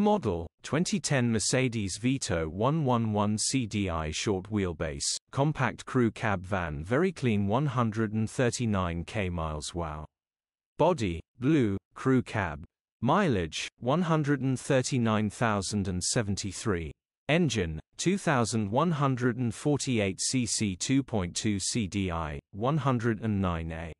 Model 2010 Mercedes Vito 111 CDI short wheelbase, compact crew cab van very clean 139 k miles wow. Body, blue, crew cab. Mileage, 139,073. Engine, 2148 cc 2.2 CDI, 109A.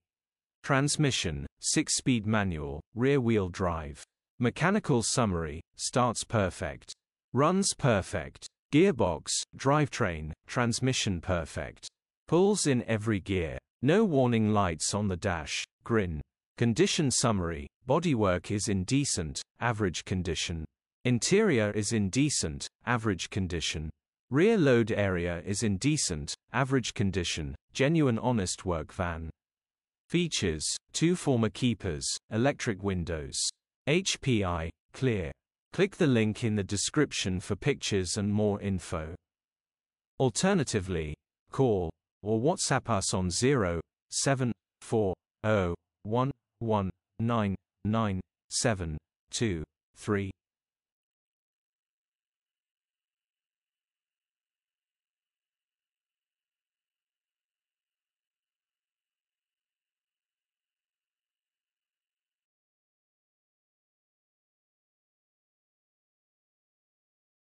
Transmission, 6-speed manual, rear-wheel drive. Mechanical summary, starts perfect. Runs perfect. Gearbox, drivetrain, transmission perfect. Pulls in every gear. No warning lights on the dash, grin. Condition summary, bodywork is in decent, average condition. Interior is in decent, average condition. Rear load area is in decent, average condition, genuine honest work van. Features, two former keepers, electric windows. HPI, clear. Click the link in the description for pictures and more info. Alternatively, call or WhatsApp us on 0 7 4 0 1 1 9 9 7 2 3.